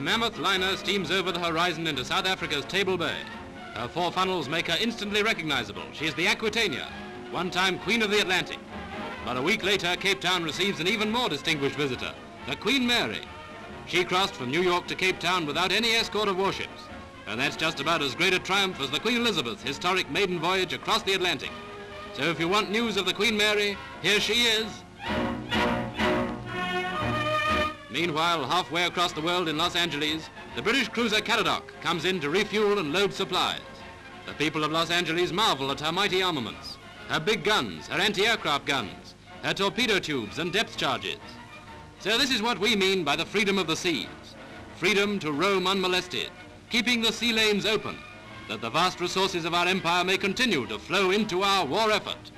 mammoth liner steams over the horizon into South Africa's Table Bay. Her four funnels make her instantly recognizable. She's the Aquitania, one-time Queen of the Atlantic. But a week later, Cape Town receives an even more distinguished visitor, the Queen Mary. She crossed from New York to Cape Town without any escort of warships. And that's just about as great a triumph as the Queen Elizabeth's historic maiden voyage across the Atlantic. So if you want news of the Queen Mary, here she is. Meanwhile, halfway across the world in Los Angeles, the British cruiser Caradoc comes in to refuel and load supplies. The people of Los Angeles marvel at her mighty armaments, her big guns, her anti-aircraft guns, her torpedo tubes and depth charges. So this is what we mean by the freedom of the seas. Freedom to roam unmolested, keeping the sea lanes open, that the vast resources of our empire may continue to flow into our war effort.